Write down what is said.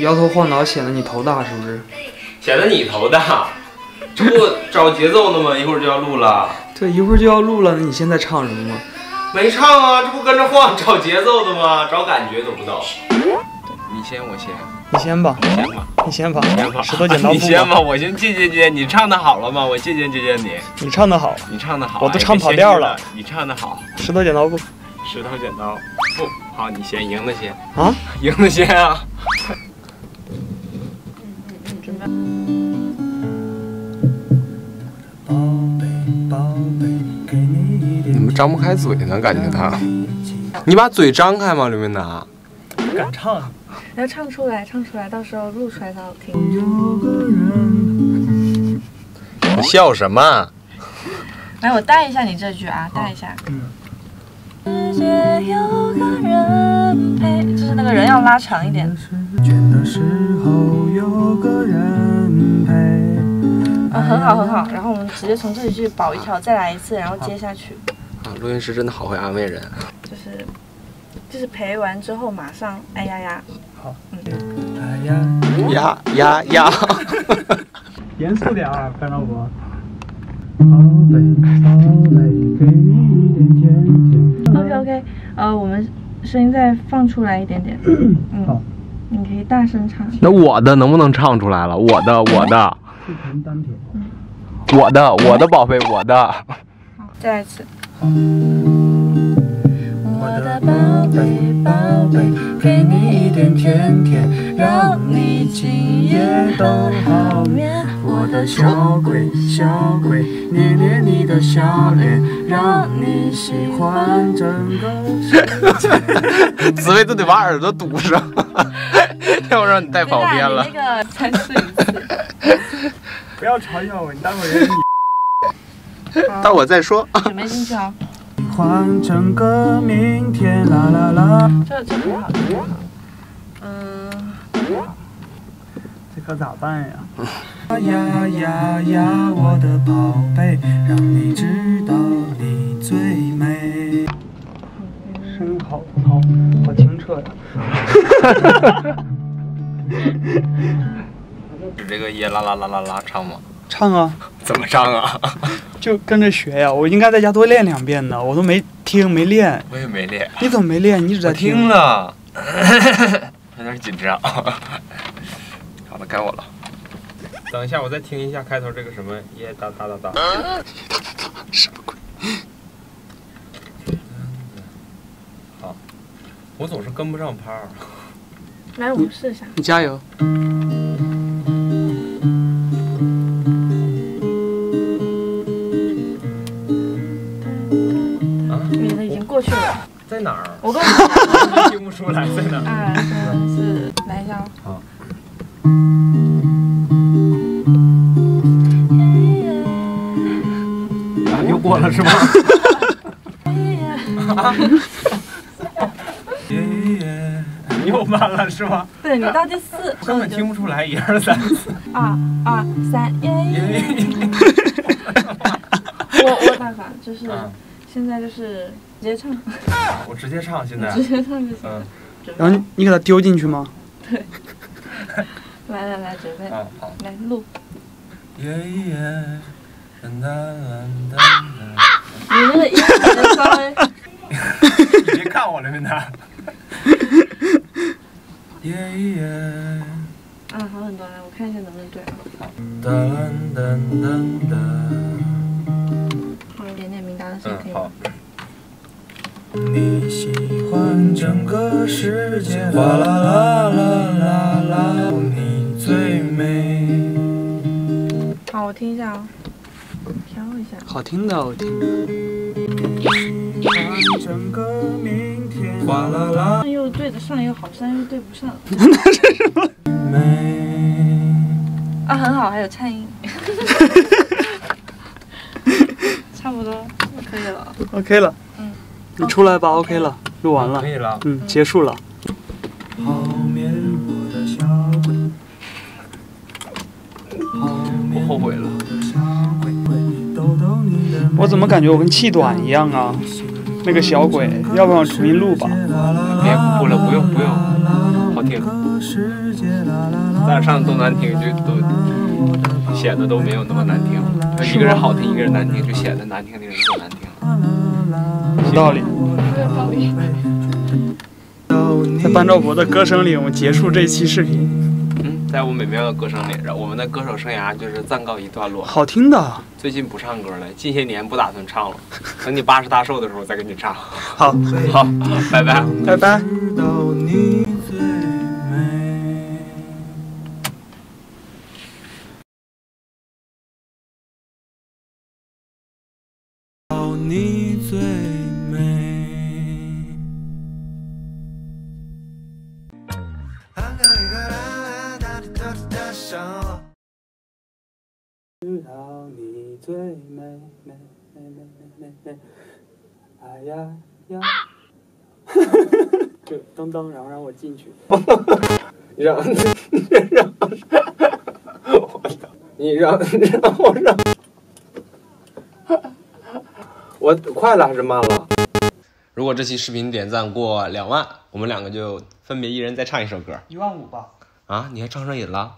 摇头晃脑显得你头大是不是？显得你头大，这不找节奏呢吗？一会儿就要录了。对，一会儿就要录了，那你现在唱什么吗？没唱啊，这不跟着晃找节奏的吗？找感觉懂不懂？你先，我先，你先吧，你先吧，你先吧，先吧。石头剪刀布。你先吧，我先借鉴借鉴。你唱的好了吗？我借鉴借鉴你。你唱的好，你唱的好，我都唱跑调了。你唱的好。石头剪刀布。石头剪刀布。好，你先，赢了先。啊？赢了先啊。怎么张不开嘴呢？感觉他，你把嘴张开吗，刘明达？敢唱？要唱出来，唱出来，到时候录出来才好听。你笑什么？来，我带一下你这句啊，带一下。嗯。就是那个人要拉长一点。啊，很好很好。然后我们直接从这里去保一条，再来一次，然后接下去。啊，录音师真的好会安慰人。就是，就是陪完之后马上哎呀呀。好。嗯。哎呀呀呀呀。严肃点啊，白老伯。宝贝宝贝，给你一点甜甜。OK OK，呃，我们声音再放出来一点点。嗯。好。你可以大声唱。那我的能不能唱出来了？我的，我的。我的，我的宝贝，我的。好，再来一次。我的宝贝宝贝，给你一点甜甜，让你今夜都好眠。我的小鬼小鬼，捏捏你的小脸，让你喜欢整个世界。紫薇都得把耳朵堵上，要不然你带跑偏了。那个再试一次。不要嘲笑我，你待会儿你。待会再说。准备进去啊。换整个明天，啦啦啦。这这挺好，挺好。嗯。这可咋办呀？呀呀呀，我的宝贝，让你知道你最美。声音好好好清澈呀。就这个耶啦啦啦啦啦唱吗？唱啊。怎么上啊？就跟着学呀！我应该在家多练两遍呢，我都没听没练。我也没练。你怎么没练？你一直在听了。有点紧张。好了，该我了。等一下，我再听一下开头这个什么耶哒哒哒哒。哒哒哒，什么鬼？好，我总是跟不上拍儿。来，我们试一下。你加油。在哪儿？我告诉你，听不出来在哪儿。二三四，来一下。好。啊，又过了是吗？又慢了是吗？对你到第四，根本听不出来，一二三四。二二三，耶耶。我我办法就是。现在就是直接唱，我直接唱，现在直接唱就行。嗯，然后你给它丢进去吗？对。来来来，准备。啊，好。来录。耶耶，你那个音稍微。你别看我了，现在。耶耶。啊，好很多，了，我看一下能不能对。噔噔噔噔。好。你喜欢整个世界，哗啦啦啦啦啦，你最美。好，我听一下啊，调一下。好听的，我听的。整个明天，哗啦啦。又对得上又好，像又对不上。那是什么？美。啊，很好，还有颤音。差不多。可以了，OK 了，嗯，你出来吧，OK 了，录完了，可以了，嗯，结束了。我后悔了。我怎么感觉我跟气短一样啊？那个小鬼，要不然我重新录吧？别哭了，不用不用，好听。咱俩唱的都难听，就都显得都没有那么难听。一个人好听，一个人难听，就显得难听的人更难听。有道理。有道理。在班兆博的歌声里，我们结束这期视频。嗯，在我美妙的歌声里，让我们的歌手生涯就是暂告一段落。好听的。最近不唱歌了，近些年不打算唱了。等你八十大寿的时候再给你唱。好，好，拜拜，拜拜。知道你最美美美美美美，哎呀呀！就噔噔，然后让我进去。让，让，我操！你让，让我让。我快了还是慢了？如果这期视频点赞过两万，我们两个就分别一人再唱一首歌。一万五吧。啊，你还唱上瘾了？